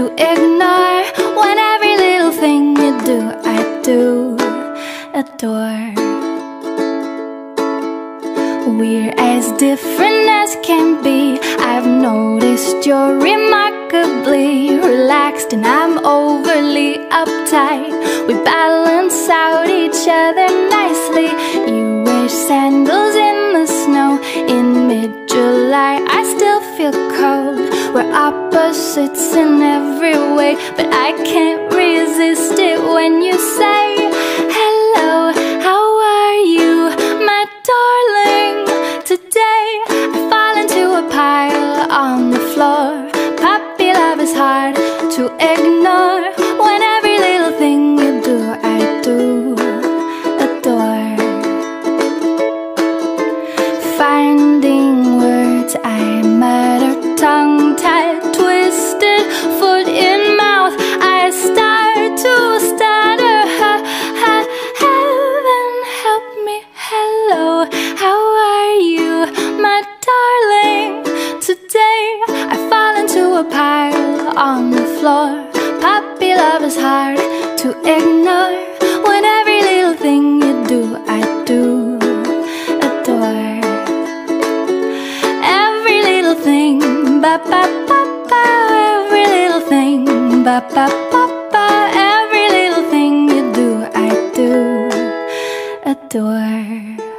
to ignore. When every little thing you do, I do adore. We're as different as can be. I've noticed you're remarkably relaxed, and I'm overly uptight. We balance out each other nicely. I still feel cold. We're opposites in every way, but I can't resist it when you say hello. How are you, my darling? Today I fall into a pile on the floor. Puppy love is hard to ignore. When every little thing you do, I do adore. Finding words I mutter, tongue tied, twisted, foot in mouth. I start to stutter. Heaven help me. Hello, how are you, my darling? Today I fall into a pile on the floor. Puppy love is hard to ignore. Ba ba ba. Every little thing, ba ba ba ba. Every little thing you do, I do adore.